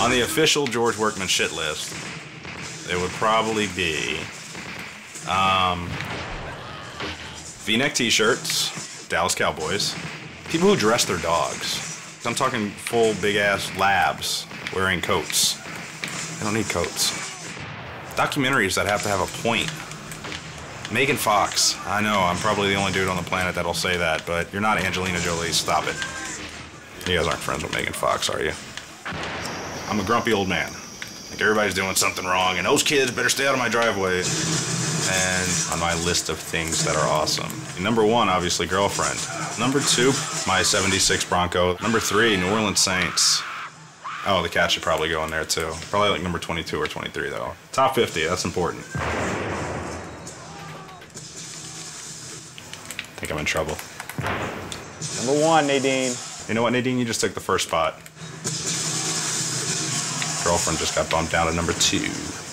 On the official George Workman shit list, it would probably be um, V-neck T-shirts, Dallas Cowboys, people who dress their dogs. I'm talking full big ass labs wearing coats. I don't need coats. Documentaries that have to have a point. Megan Fox. I know, I'm probably the only dude on the planet that'll say that, but you're not Angelina Jolie. Stop it. You guys aren't friends with Megan Fox, are you? I'm a grumpy old man. Like everybody's doing something wrong, and those kids better stay out of my driveway. And on my list of things that are awesome. Number one, obviously, girlfriend. Number two, my 76 Bronco. Number three, New Orleans Saints. Oh, the cat should probably go in there too. Probably like number 22 or 23 though. Top 50, that's important. I think I'm in trouble. Number one, Nadine. You know what, Nadine? You just took the first spot. Girlfriend just got bumped down to number two.